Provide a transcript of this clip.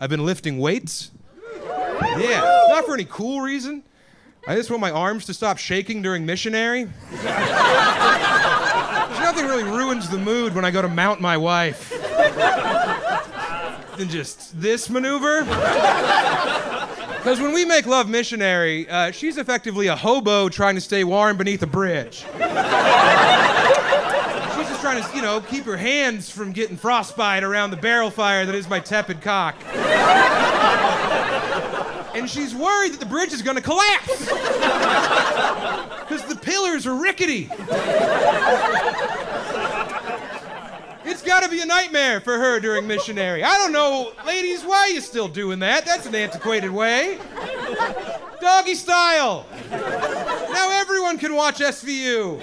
I've been lifting weights. Yeah, not for any cool reason. I just want my arms to stop shaking during missionary. Nothing really ruins the mood when I go to mount my wife than just this maneuver. Because when we make love missionary, uh, she's effectively a hobo trying to stay warm beneath a bridge. Trying to, you know, keep her hands from getting frostbite around the barrel fire that is my tepid cock. and she's worried that the bridge is going to collapse. Because the pillars are rickety. It's got to be a nightmare for her during missionary. I don't know, ladies, why you still doing that? That's an antiquated way. Doggy style. Now everyone can watch SVU.